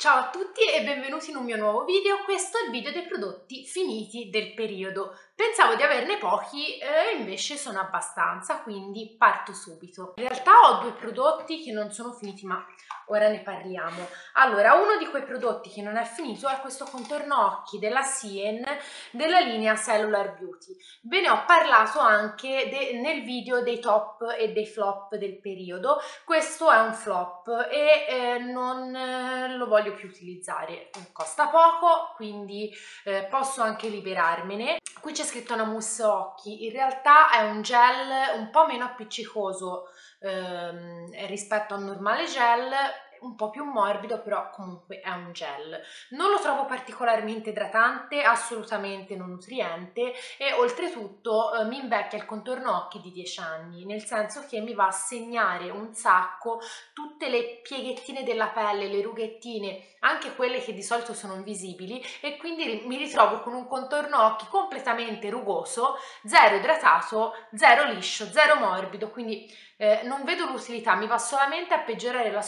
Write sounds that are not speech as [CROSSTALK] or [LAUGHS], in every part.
Ciao a tutti e benvenuti in un mio nuovo video, questo è il video dei prodotti finiti del periodo. Pensavo di averne pochi e invece sono abbastanza, quindi parto subito. In realtà ho due prodotti che non sono finiti ma ora ne parliamo. Allora, uno di quei prodotti che non è finito è questo contorno occhi della Sien della linea Cellular Beauty. Ve ne ho parlato anche nel video dei top e dei flop del periodo. Questo è un flop e eh, non eh, lo voglio più utilizzare. Costa poco, quindi eh, posso anche liberarmene. Qui c'è scritto una mousse occhi, in realtà è un gel un po' meno appiccicoso ehm, rispetto al normale gel un po' più morbido, però comunque è un gel. Non lo trovo particolarmente idratante, assolutamente non nutriente e oltretutto eh, mi invecchia il contorno occhi di 10 anni, nel senso che mi va a segnare un sacco tutte le pieghettine della pelle, le rughettine, anche quelle che di solito sono invisibili e quindi mi ritrovo con un contorno occhi completamente rugoso, zero idratato, zero liscio, zero morbido, quindi eh, non vedo l'utilità, mi va solamente a peggiorare la,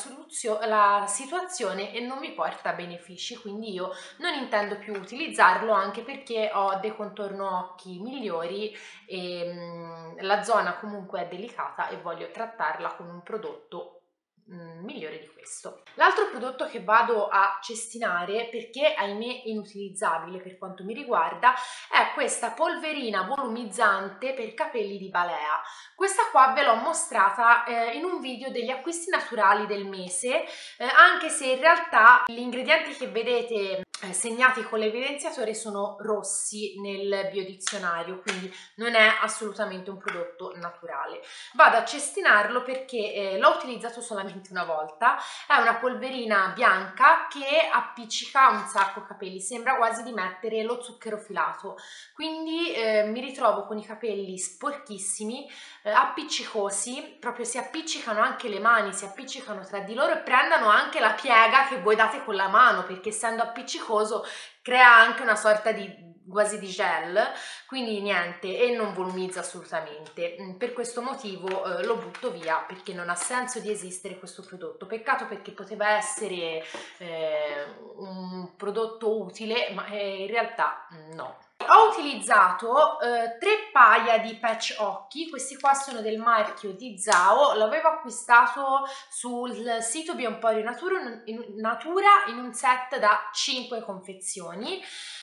la situazione e non mi porta benefici, quindi io non intendo più utilizzarlo anche perché ho dei contorno occhi migliori e mh, mm, la zona comunque è delicata e voglio trattarla con un prodotto migliore di questo. L'altro prodotto che vado a cestinare perché ahimè inutilizzabile per quanto mi riguarda è questa polverina volumizzante per capelli di balea. Questa qua ve l'ho mostrata eh, in un video degli acquisti naturali del mese eh, anche se in realtà gli ingredienti che vedete segnati con l'evidenziatore sono rossi nel biodizionario, quindi non è assolutamente un prodotto naturale. Vado a cestinarlo perché eh, l'ho utilizzato solamente una volta, è una polverina bianca che appiccica un sacco capelli, sembra quasi di mettere lo zucchero filato, quindi eh, mi ritrovo con i capelli sporchissimi, eh, appiccicosi, proprio si appiccicano anche le mani, si appiccicano tra di loro e prendono anche la piega che voi date con la mano, perché essendo appiccicosi faticoso crea anche una sorta di quasi di gel quindi niente e non volumizza assolutamente. Mm, per questo motivo eh, lo butto via perché non ha senso di esistere questo prodotto. Peccato perché poteva essere eh, un prodotto utile ma eh, in realtà no ho utilizzato eh, tre paia di patch occhi, questi qua sono del marchio di Zao, l'avevo acquistato sul sito Bionporio Natura in, Natura in un set da 5 confezioni,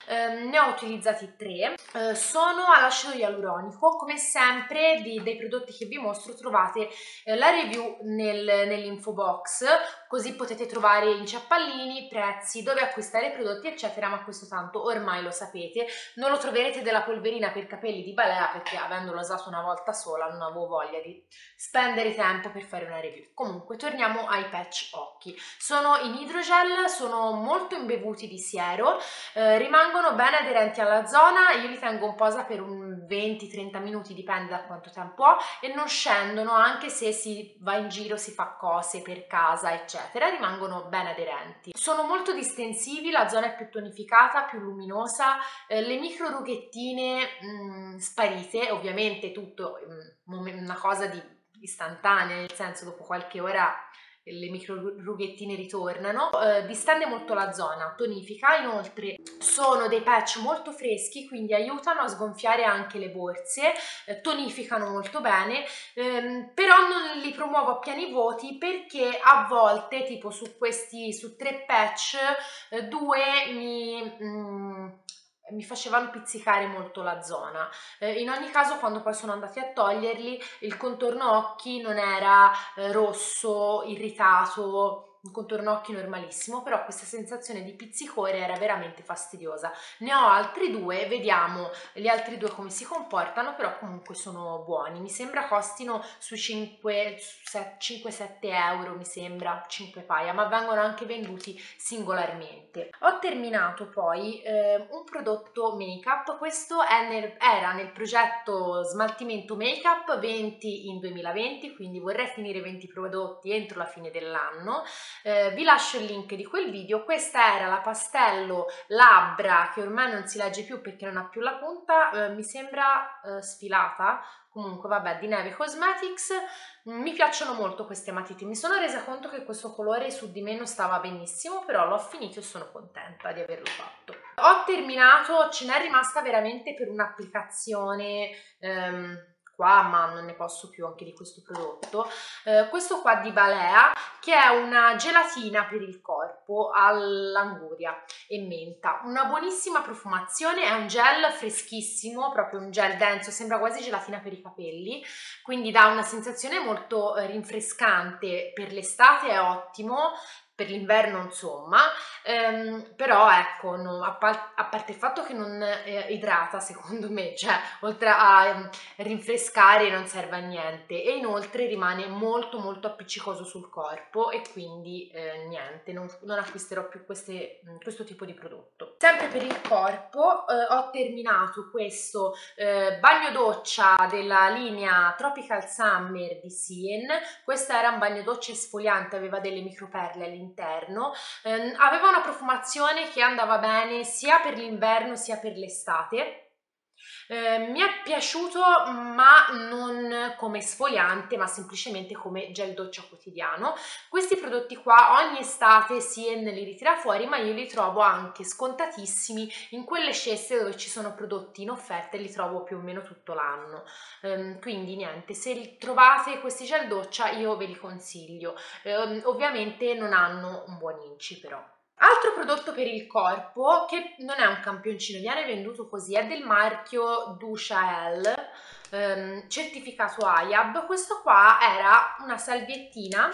eh, ne ho utilizzati tre, eh, sono all'acido ialuronico, come sempre di, dei prodotti che vi mostro trovate eh, la review nel, nell'info box, così potete trovare i ciappallini, prezzi, dove acquistare i prodotti eccetera, ma questo tanto ormai lo sapete, non lo troverete della polverina per capelli di balea perché avendolo usato una volta sola non avevo voglia di spendere tempo per fare una review. Comunque torniamo ai patch occhi, sono in idrogel, sono molto imbevuti di siero, eh, rimangono bene aderenti alla zona, io li tengo in posa per un 20-30 minuti, dipende da quanto tempo ho, e non scendono anche se si va in giro, si fa cose per casa, eccetera, rimangono bene aderenti. Sono molto distensivi, la zona è più tonificata, più luminosa, eh, le micro rughettine mh, mm, sparite, ovviamente tutto mh, mm, una cosa di istantanea, nel senso dopo qualche ora le micro rughettine ritornano, eh, distende molto la zona, tonifica, inoltre sono dei patch molto freschi quindi aiutano a sgonfiare anche le borse, eh, tonificano molto bene, ehm, però non li promuovo a pieni voti perché a volte tipo su questi, su tre patch, eh, due mi... Mm, mi facevano pizzicare molto la zona. Eh, in ogni caso, quando poi sono andati a toglierli, il contorno occhi non era eh, rosso, irritato, un contorno occhi normalissimo, però questa sensazione di pizzicore era veramente fastidiosa. Ne ho altri due, vediamo gli altri due come si comportano, però comunque sono buoni. Mi sembra costino sui 5-7 euro, mi sembra, 5 paia, ma vengono anche venduti singolarmente. Ho terminato poi eh, un prodotto make up, questo nel, era nel progetto smaltimento make up 20 in 2020, quindi vorrei finire 20 prodotti entro la fine dell'anno eh, vi lascio il link di quel video, questa era la pastello labbra che ormai non si legge più perché non ha più la punta, eh, mi sembra eh, sfilata, comunque vabbè di Neve Cosmetics, mi piacciono molto queste matite, mi sono resa conto che questo colore su di me non stava benissimo, però l'ho finito e sono contenta di averlo fatto. Ho terminato, ce n'è rimasta veramente per un'applicazione... Um, qua ma non ne posso più anche di questo prodotto. Eh, questo qua di Balea che è una gelatina per il corpo all'anguria e menta. Una buonissima profumazione è un gel freschissimo proprio un gel denso sembra quasi gelatina per i capelli quindi dà una sensazione molto eh, rinfrescante. Per l'estate è ottimo per l'inverno insomma, ehm, però ecco, no, a, pa a, parte il fatto che non eh, idrata secondo me, cioè oltre a eh, rinfrescare non serve a niente e inoltre rimane molto molto appiccicoso sul corpo e quindi eh, niente, non, non, acquisterò più queste, questo tipo di prodotto. Sempre per il corpo eh, ho terminato questo eh, bagno doccia della linea Tropical Summer di Sien, questo era un bagno doccia esfoliante, aveva delle microperle all'interno all'interno, eh, aveva una profumazione che andava bene sia per l'inverno sia per l'estate. Eh, mi è piaciuto ma non come sfoliante ma semplicemente come gel doccia quotidiano. Questi prodotti qua ogni estate Sien li ritira fuori ma io li trovo anche scontatissimi in quelle sceste dove ci sono prodotti in offerta e li trovo più o meno tutto l'anno. Eh, quindi niente se trovate questi gel doccia io ve li consiglio. Eh, ovviamente non hanno un buon inci però Altro prodotto per il corpo che non è un campioncino, viene venduto così, è del marchio Dusha L, ehm, certificato IAB. Questo qua era una salviettina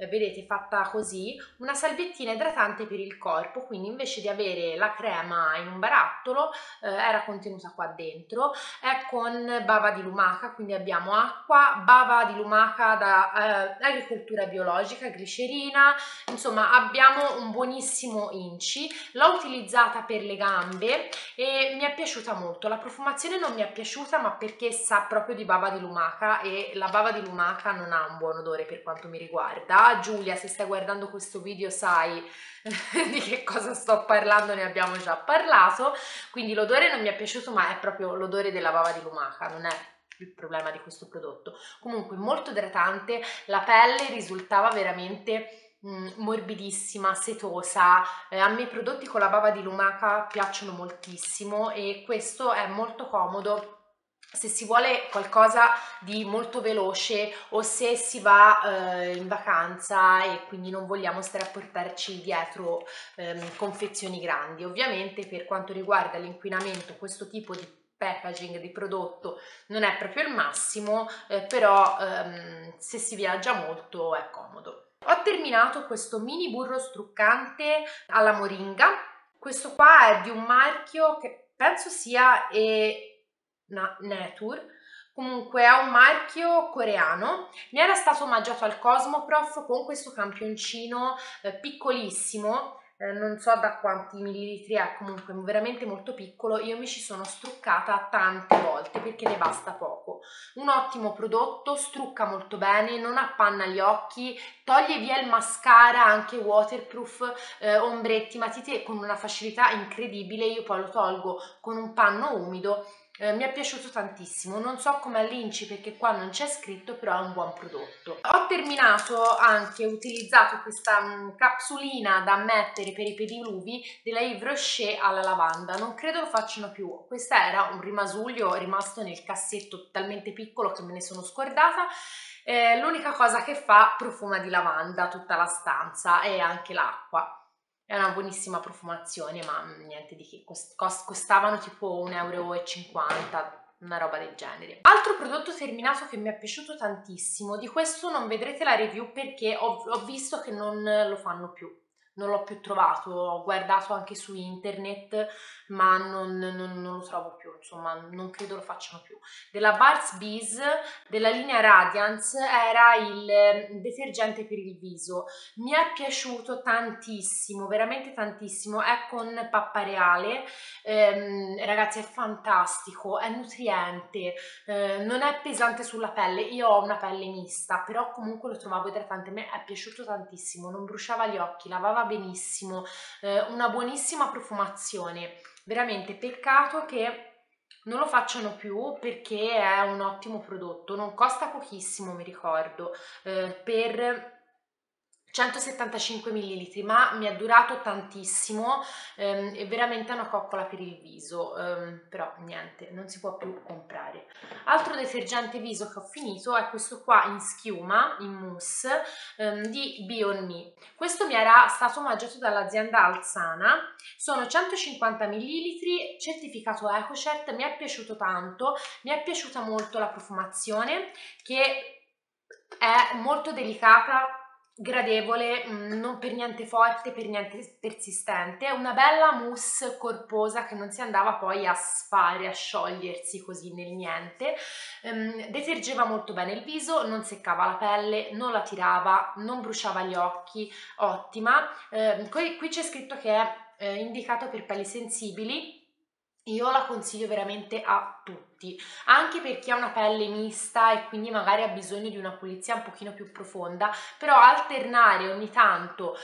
eh, vedete fatta così, una salviettina idratante per il corpo, quindi invece di avere la crema in un barattolo eh, era contenuta qua dentro, è con bava di lumaca, quindi abbiamo acqua, bava di lumaca da eh, agricoltura biologica, glicerina, insomma abbiamo un buonissimo inci, l'ho utilizzata per le gambe e mi è piaciuta molto, la profumazione non mi è piaciuta ma perché sa proprio di bava di lumaca e la bava di lumaca non ha un buon odore per quanto mi riguarda, Giulia, se stai guardando questo video sai [LAUGHS] di che cosa sto parlando, ne abbiamo già parlato, quindi l'odore non mi è piaciuto ma è proprio l'odore della bava di lumaca, non è il problema di questo prodotto. Comunque molto idratante, la pelle risultava veramente mm, morbidissima, setosa, eh, a me i prodotti con la bava di lumaca piacciono moltissimo e questo è molto comodo se si vuole qualcosa di molto veloce o se si va eh, in vacanza e quindi non vogliamo stare a portarci dietro ehm, confezioni grandi. Ovviamente per quanto riguarda l'inquinamento questo tipo di packaging di prodotto non è proprio il massimo, eh, però ehm, se si viaggia molto è comodo. Ho terminato questo mini burro struccante alla moringa, questo qua è di un marchio che penso sia... E Nature. Comunque è un marchio coreano. Mi era stato omaggiato al Cosmoprof con questo campioncino eh, piccolissimo eh, non so da quanti millilitri è comunque veramente molto piccolo. Io mi ci sono struccata tante volte perché ne basta poco. Un ottimo prodotto strucca molto bene non appanna gli occhi toglie via il mascara anche waterproof eh, ombretti matite con una facilità incredibile. Io poi lo tolgo con un panno umido eh, mi è piaciuto tantissimo, non so come all'inci perché qua non c'è scritto, però è un buon prodotto. Ho terminato anche, utilizzato questa um, capsulina da mettere per i pediluvi della Yves Rocher alla lavanda, non credo lo facciano più, questo era un rimasuglio rimasto nel cassetto talmente piccolo che me ne sono scordata, eh, l'unica cosa che fa profuma di lavanda tutta la stanza e anche l'acqua è una buonissima profumazione ma niente di che costavano tipo 1,50 euro una roba del genere. Altro prodotto terminato che mi è piaciuto tantissimo, di questo non vedrete la review perché ho, ho visto che non lo fanno più. Non l'ho più trovato, ho guardato anche su internet, ma non, non, non, lo trovo più, insomma, non credo lo facciano più. Della Bars Bees, della linea Radiance, era il detergente per il viso. Mi è piaciuto tantissimo, veramente tantissimo. È con pappa reale, ehm, ragazzi, è fantastico, è nutriente, eh, non è pesante sulla pelle. Io ho una pelle mista, però comunque lo trovavo idratante. A è piaciuto tantissimo, non bruciava gli occhi, lavava benissimo, eh, una buonissima profumazione. Veramente peccato che non lo facciano più perché è un ottimo prodotto, non costa pochissimo, mi ricordo, eh, per 175 ml, ma mi è durato tantissimo, ehm, è veramente una coccola per il viso, ehm, però niente, non si può più comprare. Altro detergente viso che ho finito è questo qua in schiuma, in mousse, ehm, di Beyond Me. Questo mi era stato omaggiato dall'azienda Alzana, sono 150 ml, certificato EcoCert, mi è piaciuto tanto, mi è piaciuta molto la profumazione che è molto delicata gradevole, mm, non per niente forte, per niente persistente, una bella mousse corposa che non si andava poi a sfare, a sciogliersi così nel niente, um, detergeva molto bene il viso, non seccava la pelle, non la tirava, non bruciava gli occhi, ottima. Uh, qui, c'è scritto che è uh, indicato per pelli sensibili, io la consiglio veramente a tutti, anche per chi ha una pelle mista e quindi magari ha bisogno di una pulizia un pochino più profonda, però alternare ogni tanto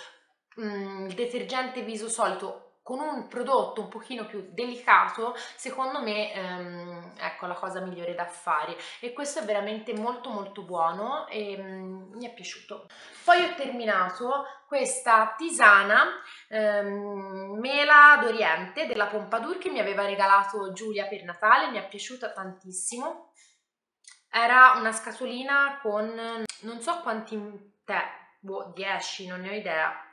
mm, il detergente viso solito con un prodotto un pochino più delicato, secondo me ehm, ecco la cosa migliore da fare e questo è veramente molto molto buono e mm, mi è piaciuto. Poi ho terminato questa tisana ehm, mela d'Oriente della Pompadour che mi aveva regalato Giulia per Natale, mi è piaciuta tantissimo. Era una scatolina con non so quanti tè, boh, 10, non ne ho idea,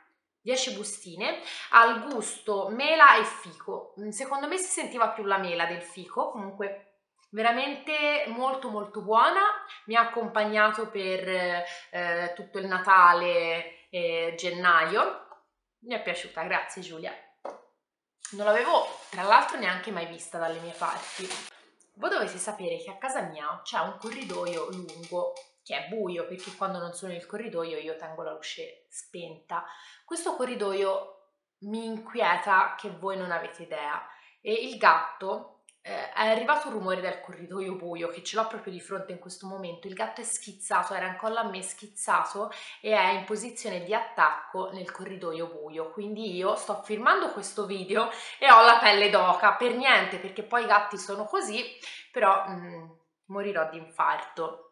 10 bustine al gusto mela e fico. Mm, secondo me si sentiva più la mela del fico, comunque veramente molto molto buona, mi ha accompagnato per eh, tutto il Natale e gennaio, mi è piaciuta, grazie Giulia. Non l'avevo tra l'altro neanche mai vista dalle mie parti. Voi dovete sapere che a casa mia c'è un corridoio lungo che è buio perché quando non sono nel corridoio io tengo la luce spenta. Questo corridoio mi inquieta che voi non avete idea e il gatto eh, è arrivato un rumore dal corridoio buio che ce l'ho proprio di fronte in questo momento. Il gatto è schizzato, era ancora a me schizzato e è in posizione di attacco nel corridoio buio. Quindi io sto filmando questo video e ho la pelle d'oca per niente perché poi i gatti sono così, però mm, morirò di infarto.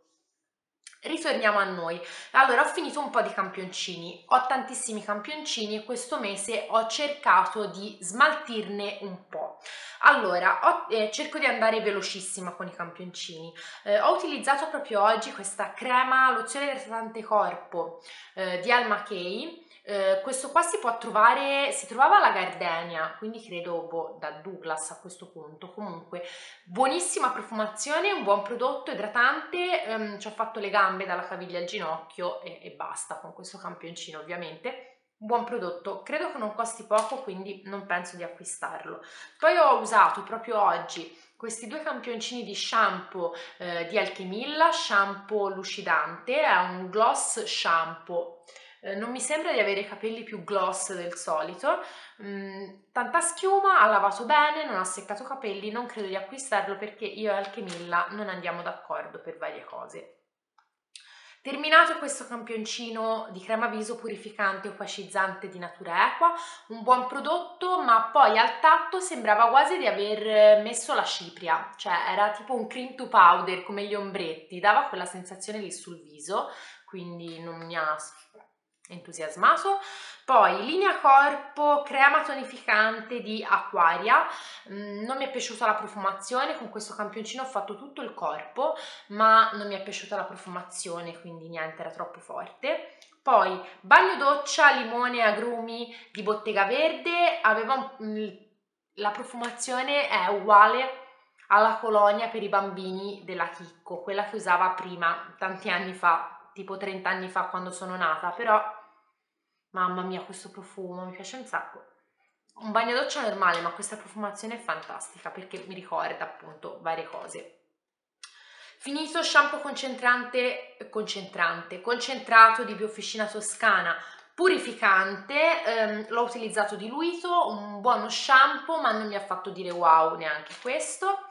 Ritorniamo a noi. Allora, ho finito un po' di campioncini, ho tantissimi campioncini e questo mese ho cercato di smaltirne un po'. Allora, ho, eh, cerco di andare velocissima con i campioncini. Eh, ho utilizzato proprio oggi questa crema lozione idratante corpo eh, di Alma Kay eh, questo qua si può trovare, si trovava alla Gardenia, quindi credo boh, da Douglas a questo punto. Comunque, buonissima profumazione, un buon prodotto idratante. Um, ci ho fatto le gambe dalla caviglia al ginocchio e, e basta con questo campioncino, ovviamente buon prodotto, credo che non costi poco quindi non penso di acquistarlo. Poi ho usato proprio oggi questi due campioncini di shampoo eh, di Alchemilla, shampoo lucidante, è un gloss shampoo eh, non mi sembra di avere i capelli più gloss del solito, mm, tanta schiuma, ha lavato bene, non ha seccato capelli, non credo di acquistarlo perché io e Alchemilla non andiamo d'accordo per varie cose. Terminato questo campioncino di crema viso purificante opacizzante di Natura Equa, un buon prodotto ma poi al tatto sembrava quasi di aver messo la cipria, cioè era tipo un cream to powder come gli ombretti, dava quella sensazione lì sul viso, quindi non mi ha entusiasmato. Poi linea corpo crema tonificante di Aquaria, mm, non mi è piaciuta la profumazione, con questo campioncino ho fatto tutto il corpo, ma non mi è piaciuta la profumazione, quindi niente, era troppo forte. Poi bagno doccia, limone e agrumi di Bottega Verde, aveva mm, la profumazione è uguale alla colonia per i bambini della Chicco, quella che usava prima, tanti anni fa, tipo 30 anni fa quando sono nata, però Mamma mia, questo profumo mi piace un sacco. Un bagno doccia normale, ma questa profumazione è fantastica perché mi ricorda appunto varie cose. Finito shampoo concentrante, concentrante, concentrato di Biofficina Toscana, purificante, ehm, l'ho utilizzato diluito, un buono shampoo, ma non mi ha fatto dire wow neanche questo.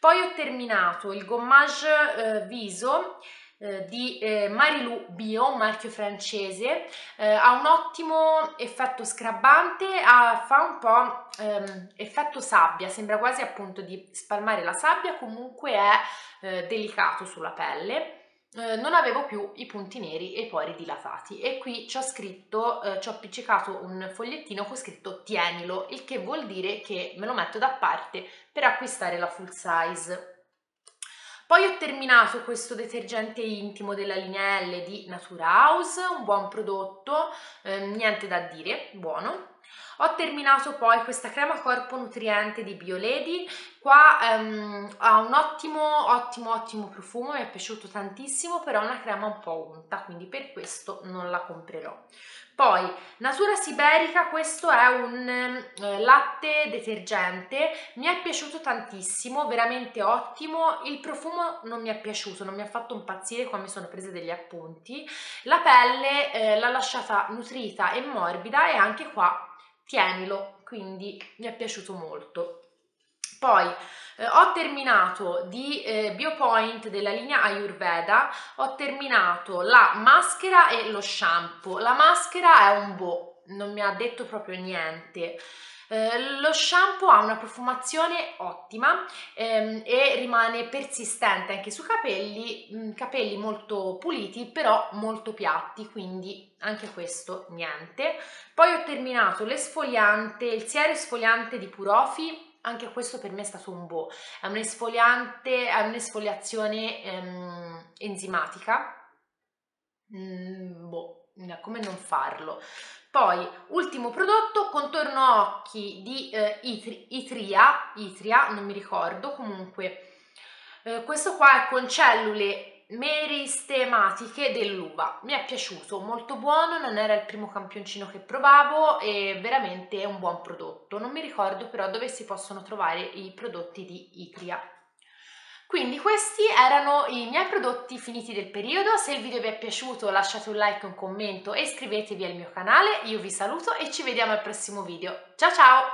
Poi ho terminato il gommage eh, viso eh, di eh, Marilu Bio, un marchio francese, eh, ha un ottimo effetto scrabbante, ha, fa un po' ehm, effetto sabbia, sembra quasi appunto di spalmare la sabbia, comunque è eh, delicato sulla pelle. Eh, non avevo più i punti neri e i pori dilatati e qui ci ho scritto, eh, ci ho appiccicato un fogliettino con scritto tienilo, il che vuol dire che me lo metto da parte per acquistare la full size. Poi ho terminato questo detergente intimo della linea L di Natura House, un buon prodotto, eh, niente da dire, buono. Ho terminato poi questa crema corpo nutriente di Bioledi, qua um, ha un ottimo ottimo ottimo profumo, mi è piaciuto tantissimo, però è una crema un po' unta, quindi per questo non la comprerò. Poi, Natura Siberica, questo è un eh, latte detergente, mi è piaciuto tantissimo, veramente ottimo, il profumo non mi è piaciuto, non mi ha fatto impazzire qua mi sono prese degli appunti, la pelle eh, l'ha lasciata nutrita e morbida e anche qua tienilo, quindi mi è piaciuto molto. Poi eh, ho terminato di eh, Biopoint della linea Ayurveda, ho terminato la maschera e lo shampoo. La maschera è un boh, non mi ha detto proprio niente. Eh, lo shampoo ha una profumazione ottima ehm, e rimane persistente anche su capelli, mh, mm, capelli molto puliti però molto piatti, quindi anche questo niente. Poi ho terminato l'esfoliante, il siero esfoliante di Purofi anche questo per me è stato un boh, è un esfoliante, è un'esfoliazione ehm, enzimatica, mm, boh, come non farlo. Poi, ultimo prodotto, contorno occhi di eh, Itri, Itria, Itria, non mi ricordo, comunque. Eh, questo qua è con cellule meristematiche dell'uva. Mi è piaciuto molto buono non era il primo campioncino che provavo e veramente è un buon prodotto. Non mi ricordo però dove si possono trovare i prodotti di Itria quindi questi erano i miei prodotti finiti del periodo, se il video vi è piaciuto lasciate un like, un commento e iscrivetevi al mio canale, io vi saluto e ci vediamo al prossimo video. Ciao ciao!